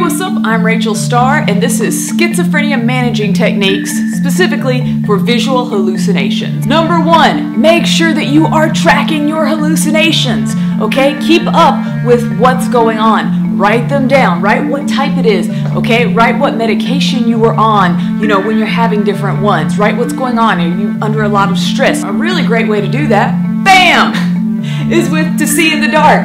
what's up? I'm Rachel Star, and this is Schizophrenia Managing Techniques, specifically for visual hallucinations. Number one, make sure that you are tracking your hallucinations, okay? Keep up with what's going on. Write them down, write what type it is, okay? Write what medication you were on, you know, when you're having different ones. Write what's going on. Are you under a lot of stress? A really great way to do that, bam, is with To See in the Dark.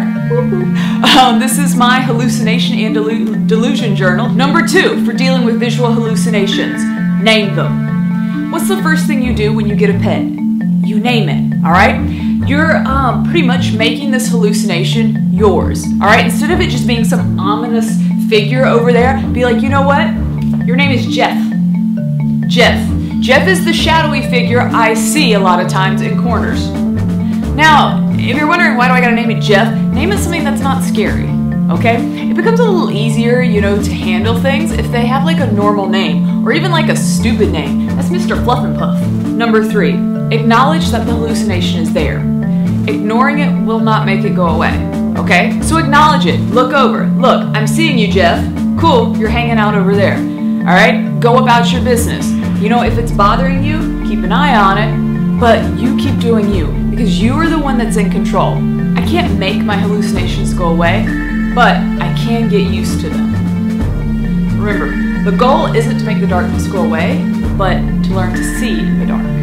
Um, this is my hallucination and delu delusion journal. Number two, for dealing with visual hallucinations, name them. What's the first thing you do when you get a pet? You name it, all right? You're um, pretty much making this hallucination yours, all right? Instead of it just being some ominous figure over there, be like, you know what? Your name is Jeff. Jeff. Jeff is the shadowy figure I see a lot of times in corners. Now, if you're wondering why do I gotta name it Jeff, name it something that's not scary, okay? It becomes a little easier, you know, to handle things if they have like a normal name or even like a stupid name. That's Mr. Fluff and Puff. Number three, acknowledge that the hallucination is there. Ignoring it will not make it go away, okay? So acknowledge it, look over. Look, I'm seeing you, Jeff. Cool, you're hanging out over there. All right, go about your business. You know, if it's bothering you, keep an eye on it, but you keep doing you one that's in control. I can't make my hallucinations go away, but I can get used to them. Remember, the goal isn't to make the darkness go away, but to learn to see the dark.